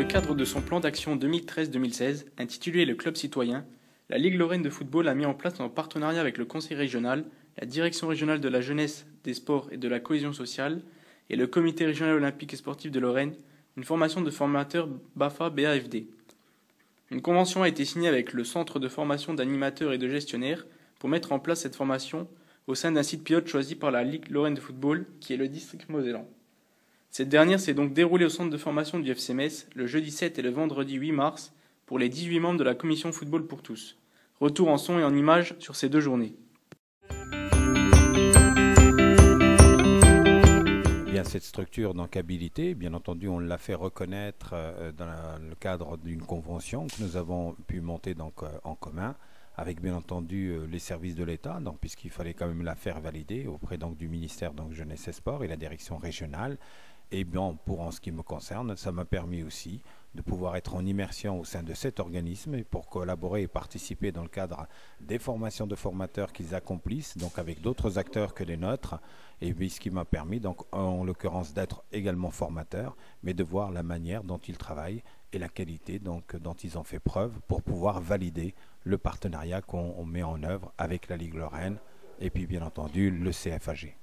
le cadre de son plan d'action 2013-2016, intitulé Le Club citoyen, la Ligue Lorraine de football a mis en place en partenariat avec le Conseil régional, la Direction régionale de la jeunesse, des sports et de la cohésion sociale et le Comité régional olympique et sportif de Lorraine une formation de formateurs BAFA-BAFD. Une convention a été signée avec le Centre de formation d'animateurs et de gestionnaires pour mettre en place cette formation au sein d'un site pilote choisi par la Ligue Lorraine de football, qui est le district Mosellan. Cette dernière s'est donc déroulée au centre de formation du FCMS le jeudi 7 et le vendredi 8 mars pour les 18 membres de la commission football pour tous. Retour en son et en images sur ces deux journées. Cette structure d'encabilité, bien entendu, on l'a fait reconnaître euh, dans le cadre d'une convention que nous avons pu monter donc, euh, en commun avec bien entendu euh, les services de l'État, donc puisqu'il fallait quand même la faire valider auprès donc du ministère donc jeunesse et sport et la direction régionale. Et bien, pour en ce qui me concerne, ça m'a permis aussi de pouvoir être en immersion au sein de cet organisme pour collaborer et participer dans le cadre des formations de formateurs qu'ils accomplissent, donc avec d'autres acteurs que les nôtres, et ce qui m'a permis, donc en l'occurrence, d'être également formateur, mais de voir la manière dont ils travaillent et la qualité donc, dont ils ont fait preuve pour pouvoir valider le partenariat qu'on met en œuvre avec la Ligue Lorraine et puis bien entendu le CFAG.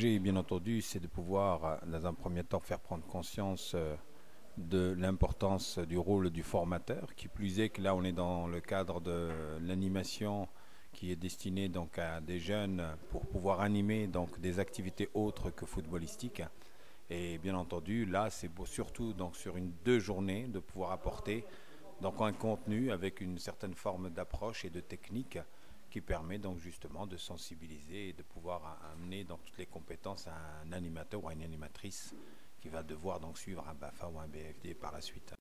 L'objet, bien entendu, c'est de pouvoir, dans un premier temps, faire prendre conscience euh, de l'importance du rôle du formateur, qui plus est que là, on est dans le cadre de l'animation qui est destinée donc à des jeunes pour pouvoir animer donc des activités autres que footballistiques. Et bien entendu, là, c'est surtout donc sur une deux journées de pouvoir apporter donc un contenu avec une certaine forme d'approche et de technique qui permet donc justement de sensibiliser et de pouvoir amener dans toutes les compétences un animateur ou une animatrice qui va devoir donc suivre un BAFA ou un BFD par la suite.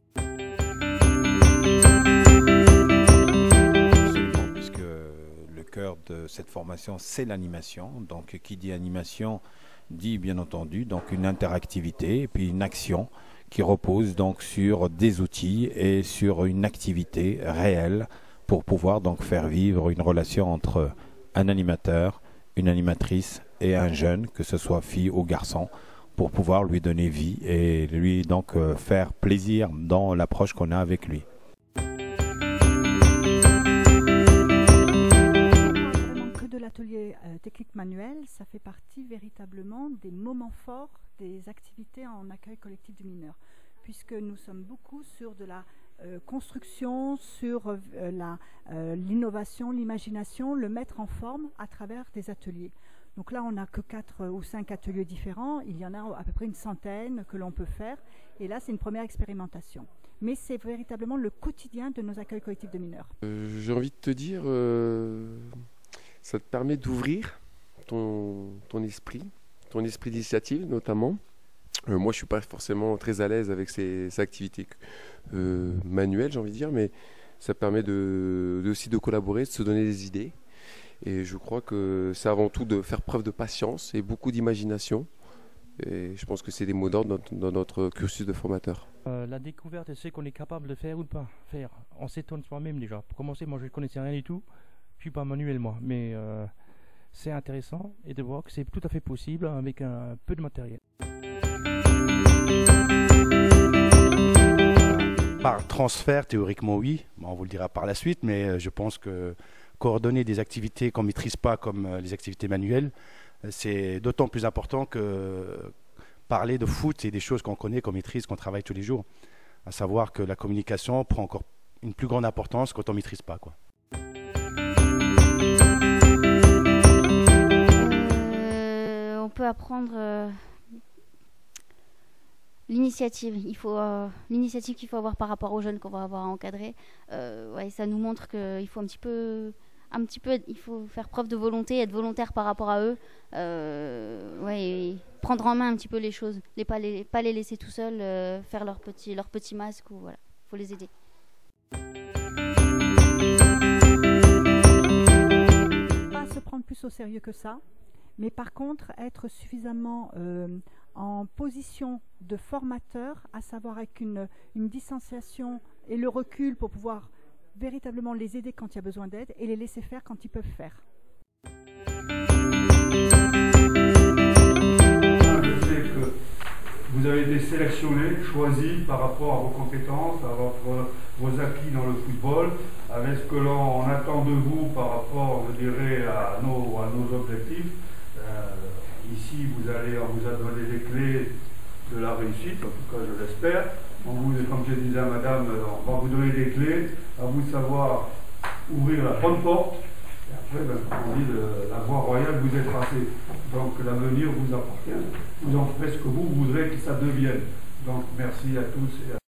puisque le cœur de cette formation, c'est l'animation. Donc qui dit animation dit bien entendu donc une interactivité et puis une action qui repose donc sur des outils et sur une activité réelle pour pouvoir donc faire vivre une relation entre un animateur, une animatrice et un jeune, que ce soit fille ou garçon, pour pouvoir lui donner vie et lui donc euh, faire plaisir dans l'approche qu'on a avec lui. l'atelier euh, technique manuel, ça fait partie véritablement des moments forts des activités en accueil collectif du mineur, puisque nous sommes beaucoup sur de la euh, construction, sur euh, euh, l'innovation, l'imagination, le mettre en forme à travers des ateliers. Donc là, on n'a que quatre ou cinq ateliers différents. Il y en a à peu près une centaine que l'on peut faire. Et là, c'est une première expérimentation. Mais c'est véritablement le quotidien de nos accueils collectifs de mineurs. J'ai envie de te dire, ça te permet d'ouvrir ton, ton esprit, ton esprit d'initiative notamment. Moi, je suis pas forcément très à l'aise avec ces activités euh, manuel, j'ai envie de dire, mais ça permet aussi de collaborer, de se donner des idées. Et je crois que c'est avant tout de faire preuve de patience et beaucoup d'imagination. Et je pense que c'est des mots d'ordre dans, notre cursus de formateur. Euh, la découverte, c'est ce qu'on est capable de faire ou de pas faire. On s'étonne soi-même déjà. Pour commencer, moi je ne connaissais rien du tout. Je suis pas manuel moi, mais euh, c'est intéressant et de voir que c'est tout à fait possible avec un peu de matériel. Par transfert, théoriquement oui, on vous le dira par la suite, mais euh, je pense que coordonner des activités qu'on ne maîtrise pas comme euh, les activités manuelles, euh, c'est d'autant plus important que parler de foot et des choses qu'on connaît, qu'on maîtrise, qu'on travaille tous les jours. À savoir que la communication prend encore une plus grande importance quand on ne maîtrise pas. Quoi. on peut apprendre l'initiative, il faut euh, l'initiative qu'il faut avoir par rapport aux jeunes qu'on va avoir à encadrer. Euh, ouais, ça nous montre qu'il faut un petit peu, un petit peu, il faut faire preuve de volonté, être volontaire par rapport à eux, euh, ouais, prendre en main un petit peu les choses, les pas les pas les laisser tout seuls, faire leur petit leur petit masque ou voilà, faut les aider. Pas se prendre plus au sérieux que ça, mais par contre être suffisamment en position de formateur, à savoir avec une, distanciation et le recul pour pouvoir véritablement les aider quand il y a besoin d'aide et les laisser faire quand ils peuvent faire. vous avez été sélectionné, choisi par rapport à vos compétences, à votre, vos acquis dans le football, avec ce que l'on attend de vous par rapport, je dirais, à nos, à nos objectifs. Ici, vous allez, on vous a donné les clés de la réussite, en tout cas je l'espère. Vous, comme je disais à madame, on va vous donner des clés, à vous de savoir ouvrir la bonne porte. Et après, ben, on dit, la voie royale vous est tracée. Donc l'avenir vous appartient. Vous en ferez ce que vous voudrez que ça devienne. Donc merci à tous et à